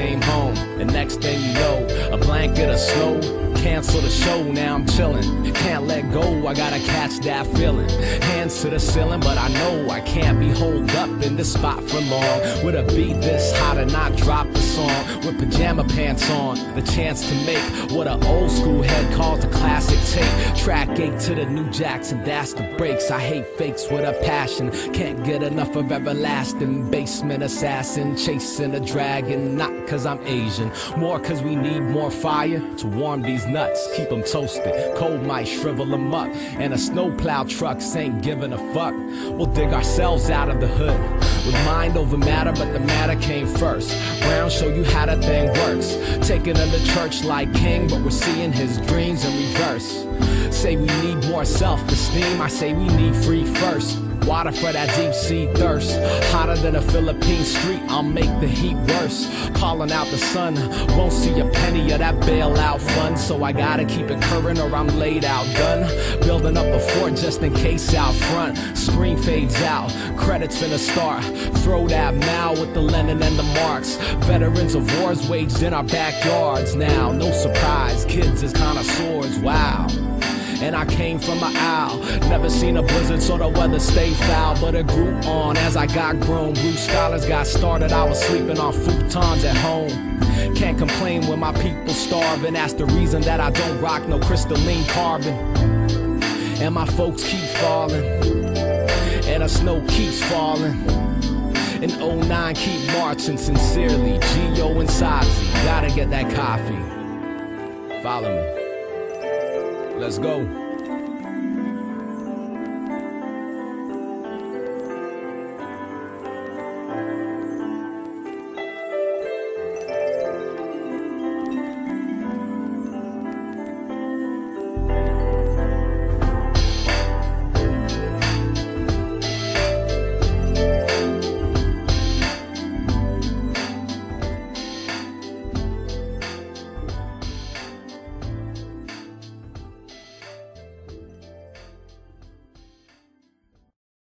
came home. The next thing you know, a blanket of snow. Cancel the show, now I'm chillin'. Can't let go, I gotta catch that feeling. Hands to the ceiling, but I know I can't be holed up in this spot for long. With a beat this hot and not drop the song. With pajama pants on, the chance to make what an old school head calls a classic tape. 8 to the new Jackson, that's the breaks. I hate fakes with a passion. Can't get enough of everlasting. Basement assassin, chasing a dragon. Not cause I'm Asian, more cause we need more fire to warm these nuts. Keep them toasted. Cold might shrivel them up. And a snowplow trucks ain't giving a fuck. We'll dig ourselves out of the hood. With mind over matter, but the matter came first. Brown show you how that thing works. Taking to church like king, but we're seeing his dreams in reverse. Say we need more self-esteem, I say we need free first. Water for that deep sea thirst. Hotter than a Philippine street, I'll make the heat worse. Calling out the sun, won't see a penny of that bailout fund. So I gotta keep it current or I'm laid out done. Building up a fort just in case out front. Screen fades out, credits finna start. Throw that Mao with the Lenin and the Marx. Veterans of wars waged in our backyards now. No surprise, kids is connoisseurs, wow. I came from an owl. Never seen a blizzard, so the weather stayed foul. But it grew on as I got grown. Blue scholars got started. I was sleeping on futons at home. Can't complain when my people starving. That's the reason that I don't rock no crystalline carbon. And my folks keep falling. And the snow keeps falling. And 09 keep marching sincerely. Geo and Sabzi, gotta get that coffee. Follow me. Let's go.